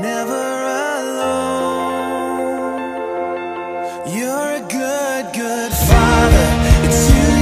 never alone. You're a good, good father. It's you.